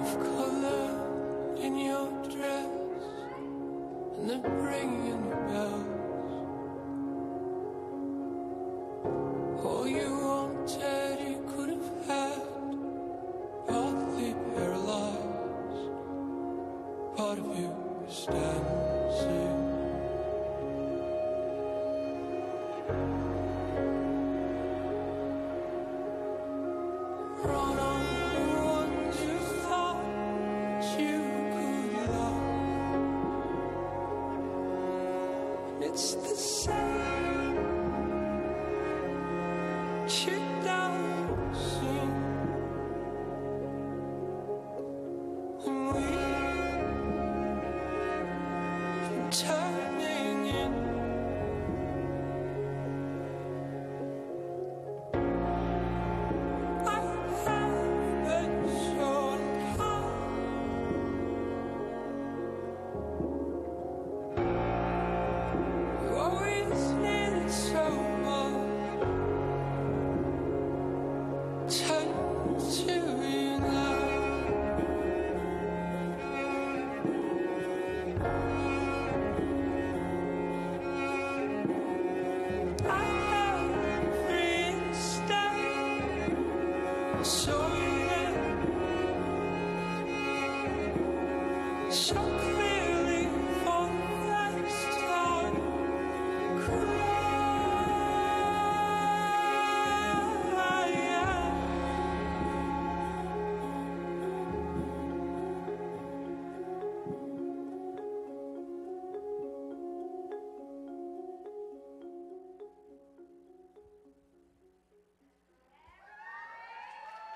of color in your dress and the ringing bells. All you wanted, you could have had. Partly paralyzed, part of you is dancing. Run It's the same.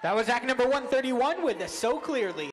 That was act number 131 with the So Clearly.